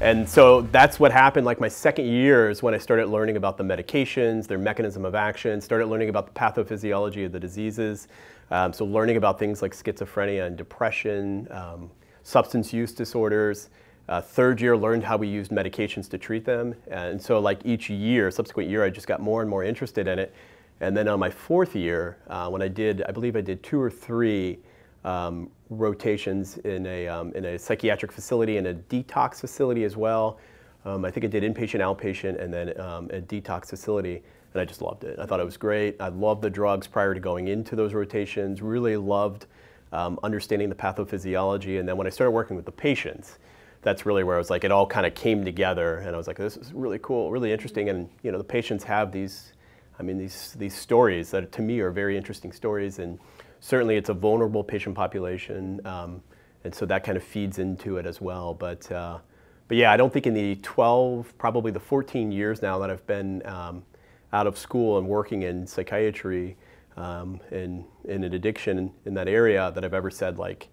And so that's what happened. Like my second year is when I started learning about the medications, their mechanism of action, started learning about the pathophysiology of the diseases. Um, so learning about things like schizophrenia and depression, um, substance use disorders. Uh, third year, learned how we used medications to treat them. And so like each year, subsequent year, I just got more and more interested in it. And then on my fourth year, uh, when I did, I believe I did two or three um, rotations in a, um, in a psychiatric facility and a detox facility as well. Um, I think I did inpatient, outpatient, and then um, a detox facility, and I just loved it. I thought it was great. I loved the drugs prior to going into those rotations, really loved um, understanding the pathophysiology, and then when I started working with the patients, that's really where I was like, it all kind of came together, and I was like, this is really cool, really interesting, and you know, the patients have these, I mean, these, these stories that to me are very interesting stories, and certainly it's a vulnerable patient population, um, and so that kind of feeds into it as well. But, uh, but yeah, I don't think in the 12, probably the 14 years now that I've been um, out of school and working in psychiatry um, and in an addiction in that area that I've ever said like,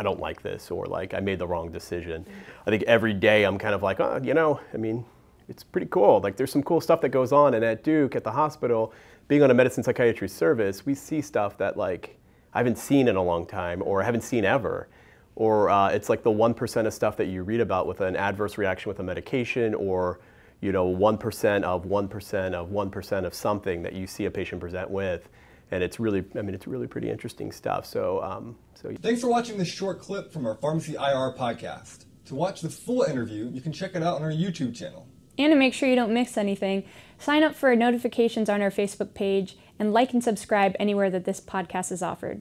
I don't like this or like I made the wrong decision. I think every day I'm kind of like, oh, you know, I mean, it's pretty cool. Like there's some cool stuff that goes on and at Duke at the hospital, being on a medicine psychiatry service, we see stuff that like I haven't seen in a long time or haven't seen ever. Or uh, it's like the 1% of stuff that you read about with an adverse reaction with a medication or you know, 1% of 1% of 1% of something that you see a patient present with. And it's really, I mean, it's really pretty interesting stuff. So, um, so. Thanks for watching this short clip from our Pharmacy IR podcast. To watch the full interview, you can check it out on our YouTube channel. And to make sure you don't miss anything, sign up for notifications on our Facebook page and like and subscribe anywhere that this podcast is offered.